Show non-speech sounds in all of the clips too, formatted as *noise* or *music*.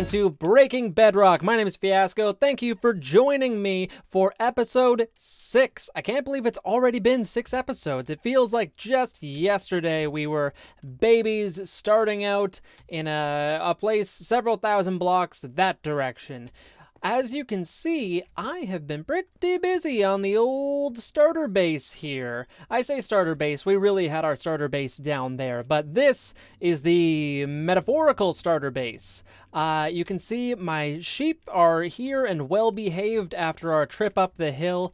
Everyone to Breaking Bedrock. My name is Fiasco. Thank you for joining me for episode 6. I can't believe it's already been 6 episodes. It feels like just yesterday we were babies starting out in a, a place several thousand blocks that direction. As you can see, I have been pretty busy on the old starter base here. I say starter base, we really had our starter base down there, but this is the metaphorical starter base. Uh, you can see my sheep are here and well behaved after our trip up the hill.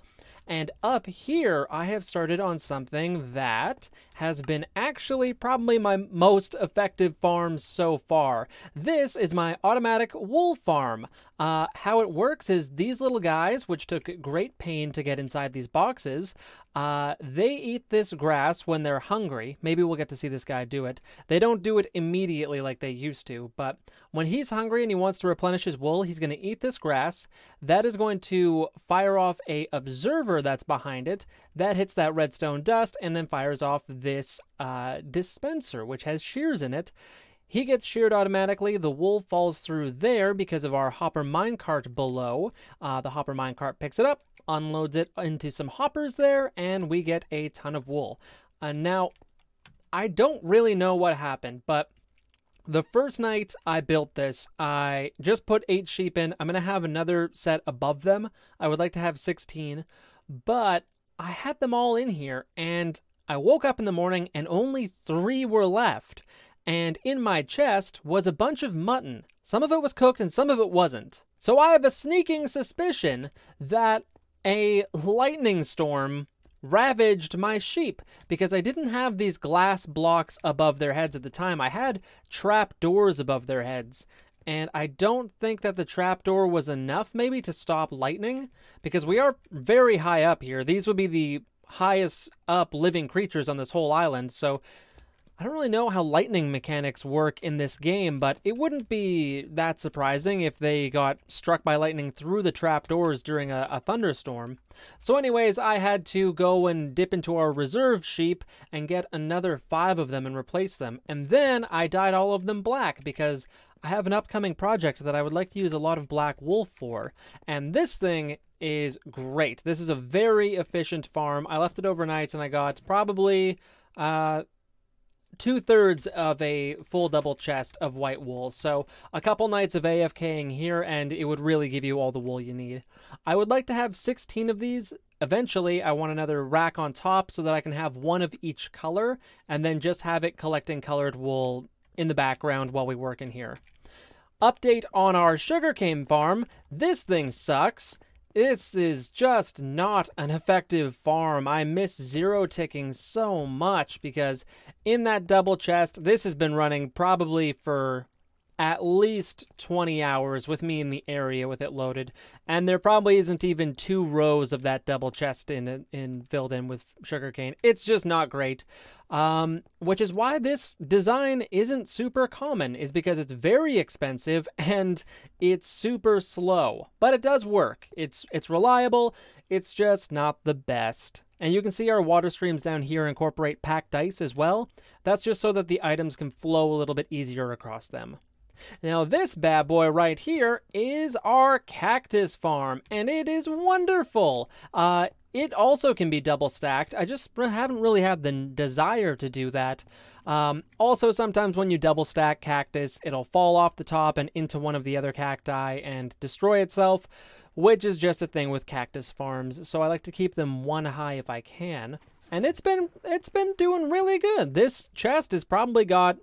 And up here, I have started on something that has been actually probably my most effective farm so far. This is my automatic wool farm. Uh, how it works is these little guys, which took great pain to get inside these boxes, uh, they eat this grass when they're hungry. Maybe we'll get to see this guy do it. They don't do it immediately like they used to, but when he's hungry and he wants to replenish his wool, he's going to eat this grass. That is going to fire off a observer that's behind it. That hits that redstone dust and then fires off this uh, dispenser, which has shears in it. He gets sheared automatically. The wool falls through there because of our hopper minecart below. Uh, the hopper minecart picks it up, unloads it into some hoppers there, and we get a ton of wool. Uh, now, I don't really know what happened, but the first night I built this, I just put eight sheep in. I'm going to have another set above them. I would like to have 16, but I had them all in here, and I woke up in the morning and only three were left and in my chest was a bunch of mutton. Some of it was cooked and some of it wasn't. So I have a sneaking suspicion that a lightning storm ravaged my sheep because I didn't have these glass blocks above their heads at the time. I had trap doors above their heads. And I don't think that the trapdoor was enough, maybe, to stop lightning, because we are very high up here. These would be the highest up living creatures on this whole island, so I don't really know how lightning mechanics work in this game, but it wouldn't be that surprising if they got struck by lightning through the trapdoors during a, a, thunderstorm. So anyways, I had to go and dip into our reserve sheep and get another five of them and replace them. And then I dyed all of them black because I have an upcoming project that I would like to use a lot of black wool for. And this thing is great. This is a very efficient farm. I left it overnight and I got probably... Uh, two thirds of a full double chest of white wool. So a couple nights of AFKing here and it would really give you all the wool you need. I would like to have 16 of these. Eventually, I want another rack on top so that I can have one of each color and then just have it collecting colored wool in the background while we work in here. Update on our sugarcane farm. This thing sucks. This is just not an effective farm. I miss zero ticking so much because in that double chest, this has been running probably for at least 20 hours with me in the area with it loaded. And there probably isn't even two rows of that double chest in in filled in with sugarcane. It's just not great. Um, which is why this design isn't super common is because it's very expensive *laughs* and it's super slow. But it does work. It's it's reliable. It's just not the best. And you can see our water streams down here incorporate packed ice as well. That's just so that the items can flow a little bit easier across them. Now this bad boy right here is our cactus farm, and it is wonderful. Uh, it also can be double stacked. I just haven't really had the desire to do that. Um, also, sometimes when you double stack cactus, it'll fall off the top and into one of the other cacti and destroy itself, which is just a thing with cactus farms. So I like to keep them one high if I can. And it's been it's been doing really good. This chest has probably got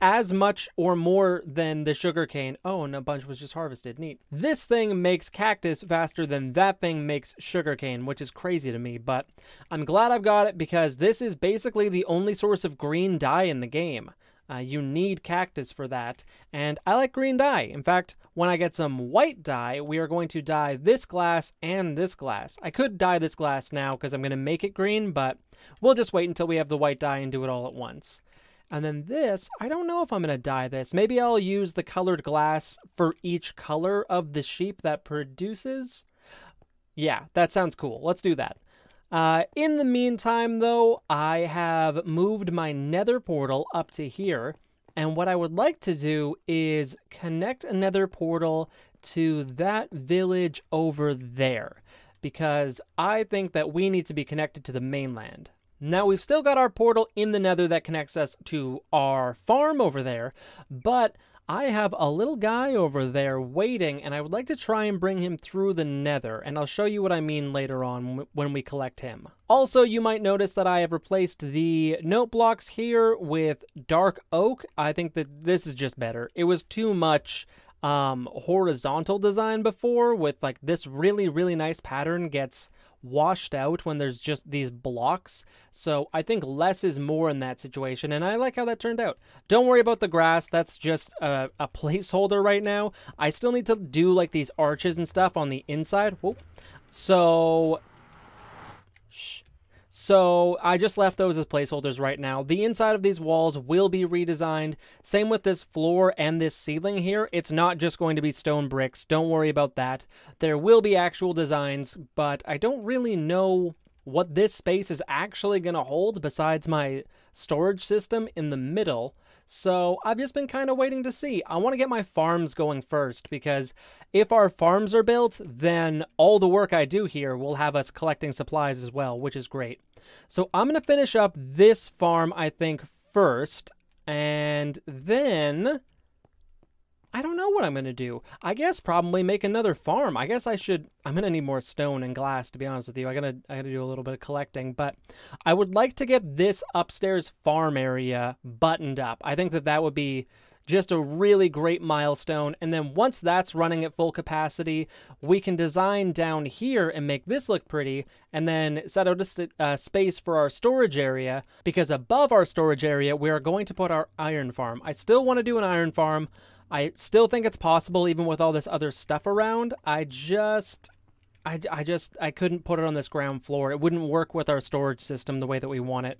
as much or more than the sugarcane. Oh, and a bunch was just harvested. Neat. This thing makes cactus faster than that thing makes sugarcane, which is crazy to me, but I'm glad I've got it because this is basically the only source of green dye in the game. Uh, you need cactus for that, and I like green dye. In fact, when I get some white dye, we are going to dye this glass and this glass. I could dye this glass now because I'm going to make it green, but we'll just wait until we have the white dye and do it all at once. And then this, I don't know if I'm going to dye this. Maybe I'll use the colored glass for each color of the sheep that produces. Yeah, that sounds cool. Let's do that. Uh, in the meantime, though, I have moved my nether portal up to here. And what I would like to do is connect another portal to that village over there because I think that we need to be connected to the mainland. Now, we've still got our portal in the nether that connects us to our farm over there, but I have a little guy over there waiting, and I would like to try and bring him through the nether, and I'll show you what I mean later on when we collect him. Also, you might notice that I have replaced the note blocks here with dark oak. I think that this is just better. It was too much um, horizontal design before with like this really, really nice pattern gets washed out when there's just these blocks. So I think less is more in that situation, and I like how that turned out. Don't worry about the grass, that's just a, a placeholder right now. I still need to do like these arches and stuff on the inside. Whoa. So, shh. So I just left those as placeholders right now. The inside of these walls will be redesigned. Same with this floor and this ceiling here. It's not just going to be stone bricks. Don't worry about that. There will be actual designs, but I don't really know what this space is actually going to hold besides my storage system in the middle. So I've just been kind of waiting to see. I want to get my farms going first because if our farms are built, then all the work I do here will have us collecting supplies as well, which is great. So I'm going to finish up this farm, I think, first. And then I don't know what I'm going to do. I guess probably make another farm. I guess I should I'm going to need more stone and glass to be honest with you. I got to I got to do a little bit of collecting, but I would like to get this upstairs farm area buttoned up. I think that that would be just a really great milestone. And then once that's running at full capacity, we can design down here and make this look pretty and then set out a uh, space for our storage area because above our storage area, we are going to put our iron farm. I still want to do an iron farm. I still think it's possible even with all this other stuff around. I just I, I just I couldn't put it on this ground floor. It wouldn't work with our storage system the way that we want it.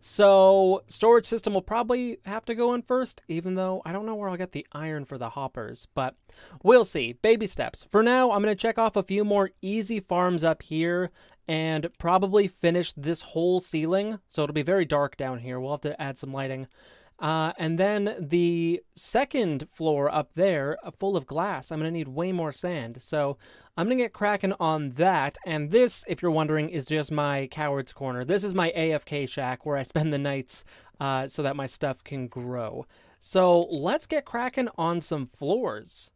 So storage system will probably have to go in first, even though I don't know where I'll get the iron for the hoppers, but we'll see. Baby steps. For now, I'm going to check off a few more easy farms up here and probably finish this whole ceiling. So it'll be very dark down here. We'll have to add some lighting. Uh, and then the second floor up there, uh, full of glass, I'm going to need way more sand. So I'm going to get cracking on that. And this, if you're wondering, is just my coward's corner. This is my AFK shack where I spend the nights uh, so that my stuff can grow. So let's get cracking on some floors.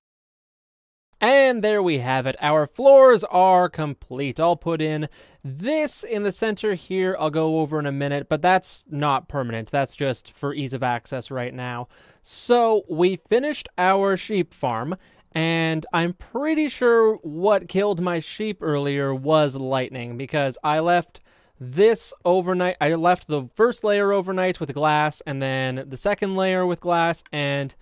And there we have it. Our floors are complete. I'll put in this in the center here. I'll go over in a minute, but that's not permanent. That's just for ease of access right now. So we finished our sheep farm, and I'm pretty sure what killed my sheep earlier was lightning because I left this overnight. I left the first layer overnight with glass, and then the second layer with glass, and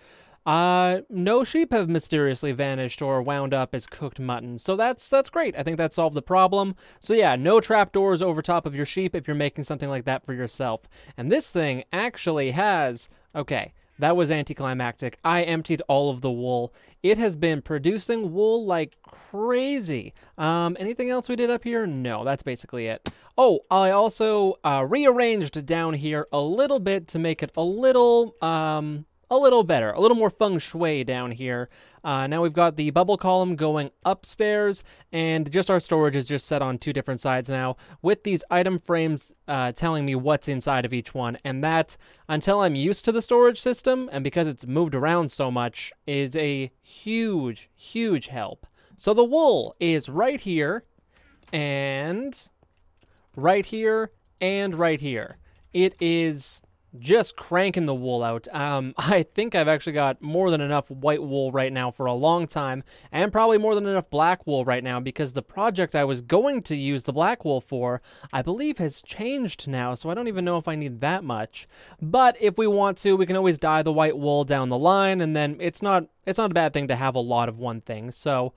uh, no sheep have mysteriously vanished or wound up as cooked mutton, so that's that's great. I think that solved the problem. So yeah, no trapdoors over top of your sheep if you're making something like that for yourself. And this thing actually has okay. That was anticlimactic. I emptied all of the wool. It has been producing wool like crazy. Um, anything else we did up here? No, that's basically it. Oh, I also uh, rearranged down here a little bit to make it a little um, a little better, a little more feng shui down here. Uh, now we've got the bubble column going upstairs, and just our storage is just set on two different sides now, with these item frames uh, telling me what's inside of each one. And that, until I'm used to the storage system, and because it's moved around so much, is a huge, huge help. So the wool is right here, and right here, and right here. It is just cranking the wool out. Um, *laughs* I think I've actually got more than enough white wool right now for a long time, and probably more than enough black wool right now because the project I was going to use the black wool for, I believe has changed now, so I don't even know if I need that much. But if we want to, we can always dye the white wool down the line, and then it's not it's not a bad thing to have a lot of one thing. So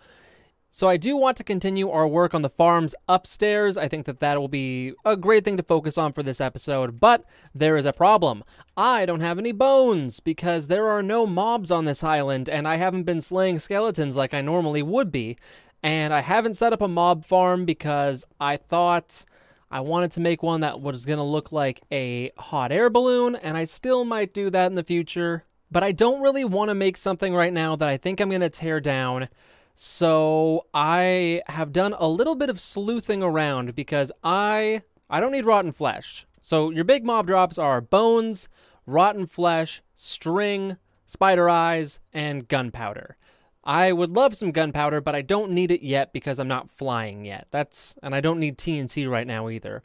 so I do want to continue our work on the farms upstairs. I think that that will be a great thing to focus on for this episode, but there is a problem. I don't have any bones because there are no mobs on this island and I haven't been slaying skeletons like I normally would be. And I haven't set up a mob farm because I thought I wanted to make one that was going to look like a hot air balloon and I still might do that in the future, But I don't really want to make something right now that I think I'm going to tear down. So I have done a little bit of sleuthing around because I I don't need rotten flesh. So your big mob drops are bones, rotten flesh, string, spider eyes, and gunpowder. I would love some gunpowder, but I don't need it yet because I'm not flying yet. That's and I don't need TNT right now either.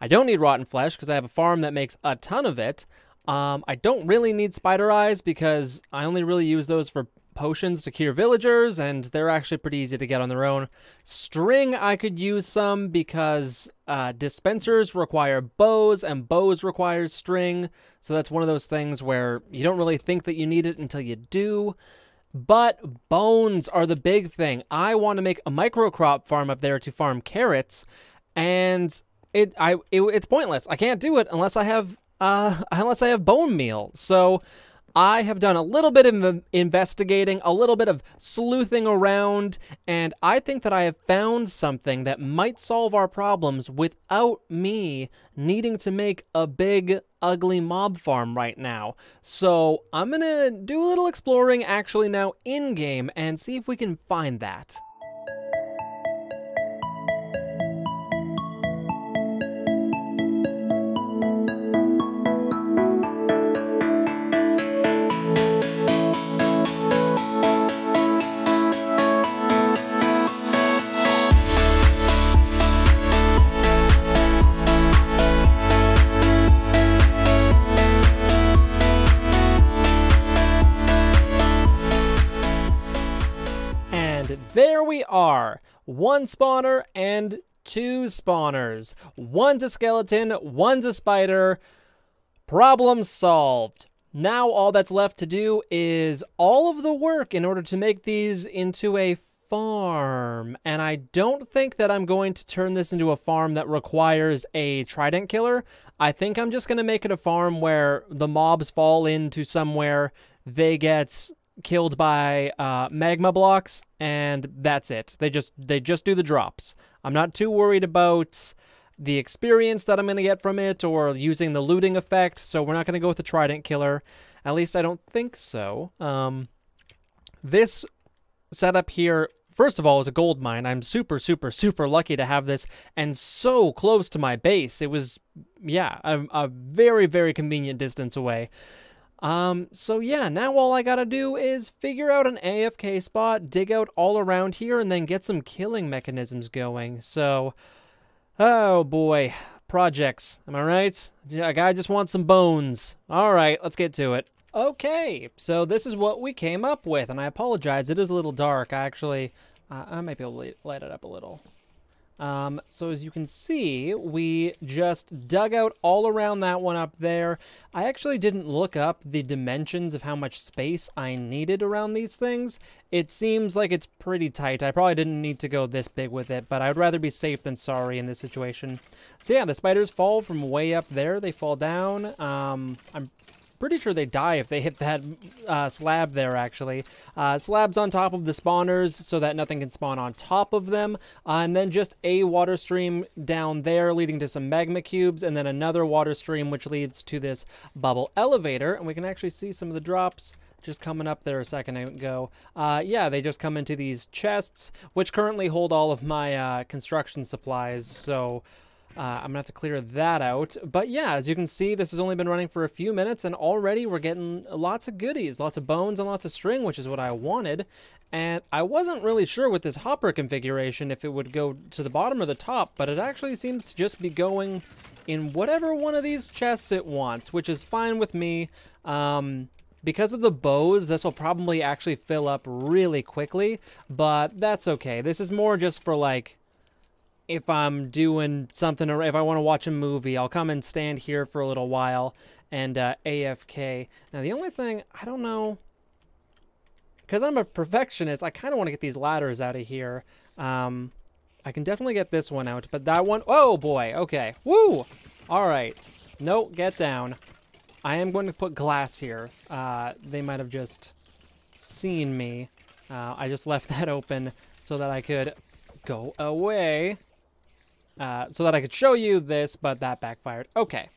I don't need rotten flesh because I have a farm that makes a ton of it. Um, I don't really need spider eyes because I only really use those for potions to cure villagers, and they're actually pretty easy to get on their own. String, I could use some because uh, dispensers require bows, and bows require string. So that's one of those things where you don't really think that you need it until you do. But bones are the big thing. I want to make a microcrop farm up there to farm carrots, and it I it, it's pointless. I can't do it unless I have uh *laughs* unless I have bone meal. So I have done a little bit of investigating, a little bit of sleuthing around, and I think that I have found something that might solve our problems without me needing to make a big, ugly mob farm right now. So I'm gonna do a little exploring actually now in game and see if we can find that. Are. One spawner and two spawners. One's a skeleton, one's a spider. Problem solved. Now all that's left to do is all of the work in order to make these into a farm. And I don't think that I'm going to turn this into a farm that requires a trident killer. I think I'm just going to make it a farm where the mobs fall into somewhere, they get killed by uh, magma blocks, and that's it. They just they just do the drops. I'm not too worried about the experience that I'm going to get from it or using the looting effect, so we're not going to go with the Trident Killer. At least I don't think so. Um, this setup here, first of all, is a gold mine. I'm super, super, super lucky to have this and so close to my base. It was, yeah, a, a very, very convenient distance away. Um, so yeah, now all I gotta do is figure out an AFK spot, dig out all around here, and then get some killing mechanisms going. So, oh boy, projects, am I right? A guy just wants some bones. All right, let's get to it. Okay, so this is what we came up with, and I apologize, it is a little dark. I actually, uh, I might be able to light it up a little. Um, so as you can see, we just dug out all around that one up there. I actually didn't look up the dimensions of how much space I needed around these things. It seems like it's pretty tight. I probably didn't need to go this big with it, but I would rather be safe than sorry in this situation. So yeah, the spiders fall from way up there. They fall down. Um, I'm Pretty sure they die if they hit that uh, slab there, actually. Uh, slabs on top of the spawners so that nothing can spawn on top of them. Uh, and then just a water stream down there leading to some magma cubes. And then another water stream which leads to this bubble elevator. And we can actually see some of the drops just coming up there a second ago. Uh, yeah, they just come into these chests, which currently hold all of my uh, construction supplies. So uh, I'm gonna have to clear that out. But yeah, as you can see, this has only been running for a few minutes and already we're getting lots of goodies, lots of bones and lots of string, which is what I wanted. And I wasn't really sure with this hopper configuration if it would go to the bottom or the top, but it actually seems to just be going in whatever one of these chests it wants, which is fine with me. Um, because of the bows, this will probably actually fill up really quickly, but that's okay. This is more just for like if I'm doing something or if I want to watch a movie, I'll come and stand here for a little while and uh, AFK. Now, the only thing, I don't know, because I'm a perfectionist, I kind of want to get these ladders out of here. Um, I can definitely get this one out, but that one, oh boy, okay. Woo! All right. No, get down. I am going to put glass here. Uh, they might have just seen me. Uh, I just left *laughs* that open so that I could go away. Uh, so that I could show you this, but that backfired. Okay.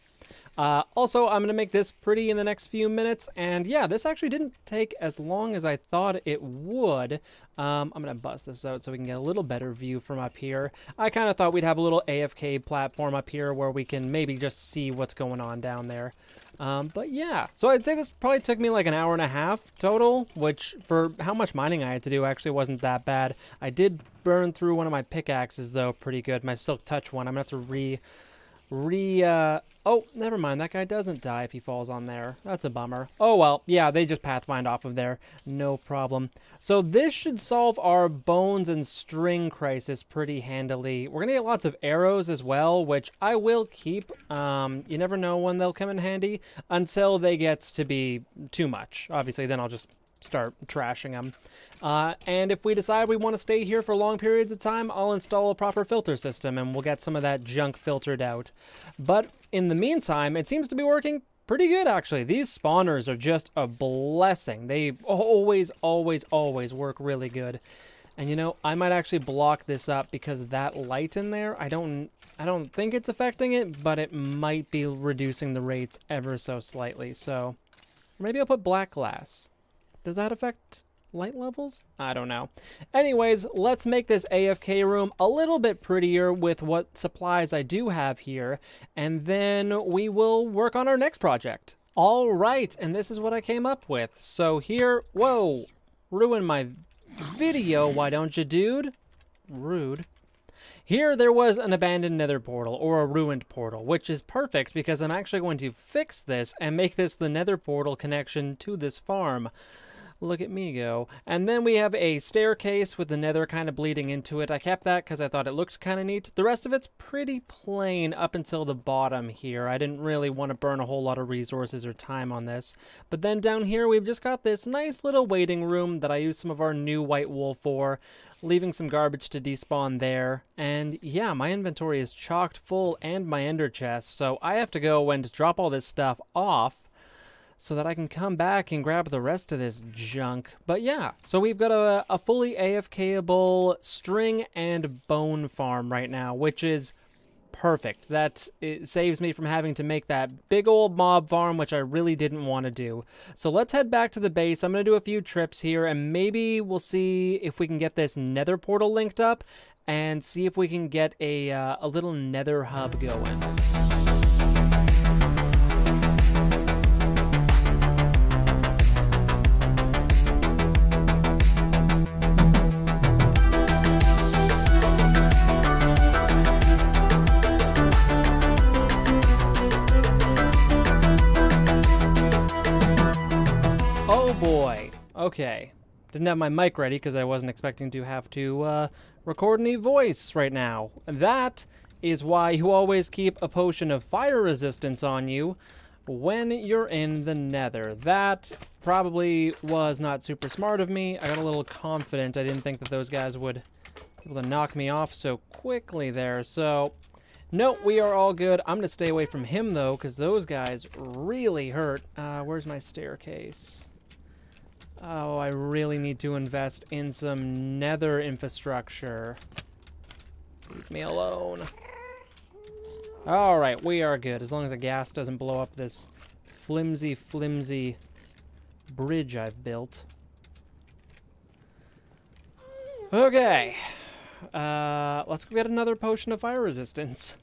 Uh, also, I'm going to make this pretty in the next few minutes. And yeah, this actually didn't take as long as I thought it would. Um, I'm going to bust this out so we can get a little better view from up here. I kind of thought we'd have a little AFK platform up here where we can maybe just see what's going on down there. Um, but yeah, so I'd say this probably took me like an hour and a half total, which for how much mining I had to do actually wasn't that bad. I did burn through one of my pickaxes though pretty good, my Silk Touch one. I'm gonna have to re, re, uh, oh, never mind, that guy doesn't die if he falls on there. That's a bummer. Oh well, yeah, they just pathfind off of there, no problem. So this should solve our bones and string crisis pretty handily. We're gonna get lots of arrows as well, which I will keep. Um, you never know when they'll come in handy until they get to be too much. Obviously, then I'll just start trashing them. Uh, and if we decide we want to stay here for long periods of time, I'll install a proper filter system and we'll get some of that junk filtered out. But in the meantime, it seems to be working pretty good actually. These spawners are just a blessing. They always, always, always work really good. And you know, I might actually block this up because that light in there, I don't I don't think it's affecting it, but it might be reducing the rates ever so slightly. So maybe I'll put black glass. Does that affect light levels? I don't know. Anyways, let's make this AFK room a little bit prettier with what supplies I do have here, and then we will work on our next project. All right, and this is what I came up with. So here, whoa, ruin my video, why don't you, dude? Rude. Here there was an abandoned nether portal, or a ruined portal, which is perfect because I'm actually going to fix this and make this the nether portal connection to this farm. Look at me go. And then we have a staircase with the nether kind of bleeding into it. I kept that because I thought it looked kind of neat. The rest of it's pretty plain up until the bottom here. I didn't really want to burn a whole lot of resources or time on this. But then down here we've just got this nice little waiting room that I use some of our new white wool for leaving some garbage to despawn there. And yeah, my inventory is chocked full and my ender chest, so I have to go and drop all this stuff off so that I can come back and grab the rest of this junk. But yeah, so we've got a, a fully AFKable string and bone farm right now, which is perfect. That saves me from having to make that big old mob farm, which I really didn't want to do. So let's head back to the base. I'm going to do a few trips here, and maybe we'll see if we can get this nether portal linked up and see if we can get a, uh, a little nether hub going. Okay. Didn't have my mic ready because I wasn't expecting to have to uh, record any voice right now. And that is why you always keep a potion of fire resistance on you when you're in the nether. That probably was not super smart of me. I got a little confident. I didn't think that those guys would be able to knock me off so quickly there. So, no, we are all good. I'm going to stay away from him, though, because those guys really hurt. Uh, where's my staircase? Oh, I really need to invest in some nether infrastructure. Leave me alone. Alright, we are good. As long as the gas doesn't blow up this flimsy, flimsy bridge I've built. Okay. Uh, let's go get another potion of fire resistance.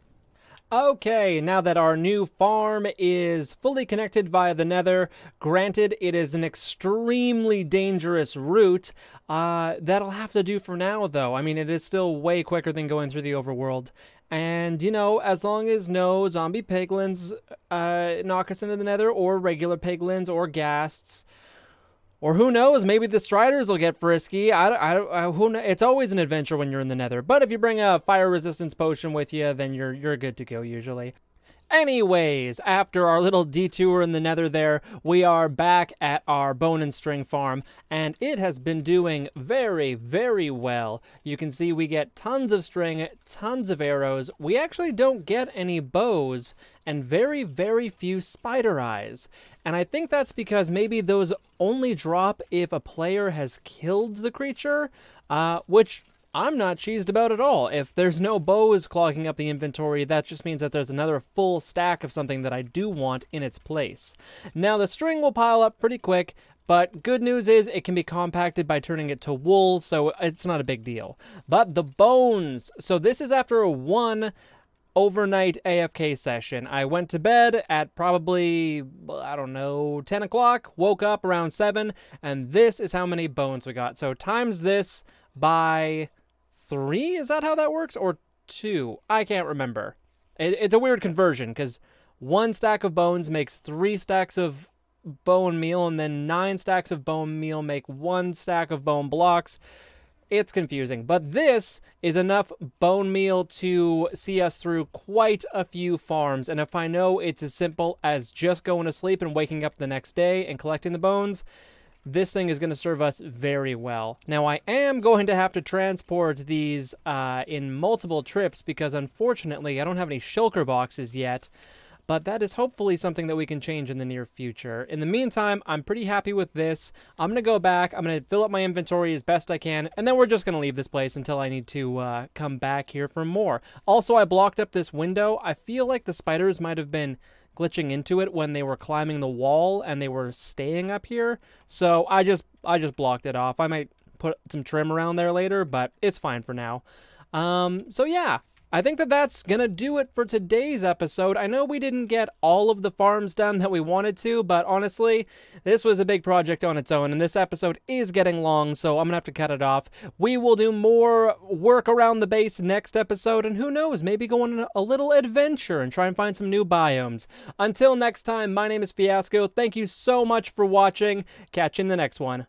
Okay, now that our new farm is fully connected via the nether, granted it is an extremely dangerous route, uh, that'll have to do for now though. I mean, it is still way quicker than going through the overworld. And, you know, as long as no zombie piglins uh, knock us into the nether, or regular piglins, or ghasts, or who knows, maybe the Striders will get frisky. I, I, I, uh, who know? It's always an adventure when you're in the nether. But if you bring a fire resistance potion with you, then you're, you're good to go usually. Anyways, after our little detour in the nether there, we are back at our bone and string farm, and it has been doing very, very well. You can see we get tons of string, tons of arrows. We actually don't get any bows, and very, very few spider eyes. And I think that's because maybe those only drop if a player has killed the creature, uh, which I'm not cheesed about at all. If there's no bows clogging up the inventory, that just means that there's another full stack of something that I do want in its place. Now, the string will pile up pretty quick, but good news is it can be compacted by turning it to wool, so it's not a big deal. But the bones. So this is after a one overnight AFK session. I went to bed at probably, I don't know, 10 o'clock, woke up around 7, and this is how many bones we got. So times this by 3? Is that how that works? Or 2? I can't remember. It, it's a weird conversion because one stack of bones makes three stacks of bone meal, and then nine stacks of bone meal make one stack of bone blocks. It's confusing, but this is enough bone meal to see us through quite a few farms. And if I know it's as simple as just going to sleep and waking up the next day and collecting the bones, this thing is going to serve us very well. Now, I am going to have to transport these uh, in multiple trips because unfortunately I don't have any shulker boxes yet but that is hopefully something that we can change in the near future. In the meantime, I'm pretty happy with this. I'm going to go back, I'm going to fill up my inventory as best I can, and then we're just going to leave this place until I need to uh, come back here for more. Also, I blocked up this window. I feel like the spiders might have been glitching into it when they were climbing the wall and they were staying up here. So I just I just blocked it off. I might put some trim around there later, but it's fine for now. Um, so yeah, I think that that's going to do it for today's episode. I know we didn't get all of the farms done that we wanted to, but honestly, this was a big project on its own, and this episode is getting long, so I'm going to have to cut it off. We will do more work around the base next episode, and who knows, maybe go on a little adventure and try and find some new biomes. Until next time, my name is Fiasco. Thank you so much for watching. Catch you in the next one.